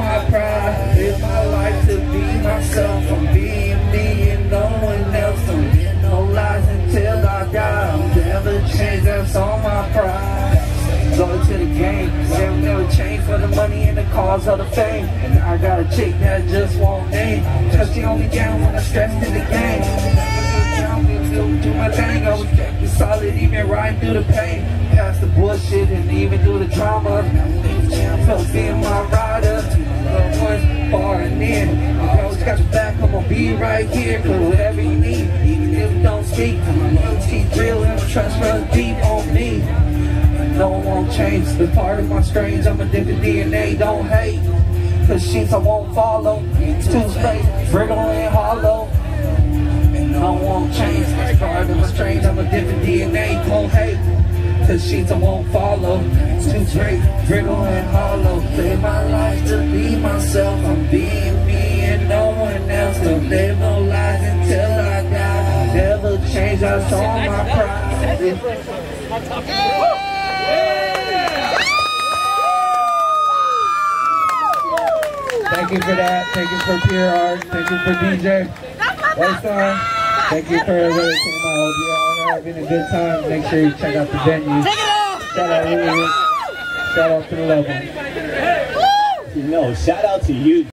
my pride. Live my life to be myself. I'm being me and no one else. I'm in no lies until I die. I'll never change, that's all my pride. Going to the game, they'll never change for the money and the cause of the fame. And I got a chick that just won't name. Just the only down when I'm stressed in the game. Still do my thing, I was solid, even riding through the pain. Past the bullshit and even through the trauma. Far and near. I always got your back, I'm gonna be right here. for whatever you need, even if you don't speak. Loyalty real and trust runs deep on me. No one won't change. The part of my strange, I'm addicted to DNA, don't hate. Cause sheets I won't follow. It's too straight, brittle and hollow. No one won't change. It's part of my strange, I'm a different DNA, don't hate. Cause sheets I won't follow. It's too straight, brittle and hollow. Live my life to be myself. I'm being me and no one else. Don't live no lies until I die. Never change, I saw my pride. Thank you for that. Thank you for Pure Art. Thank you for DJ Whitestar. Thank you for everybody that came out. We all having a good time. Make sure you check out the venue. Shout out Lulu. Shout out to the level. No, shout out to you,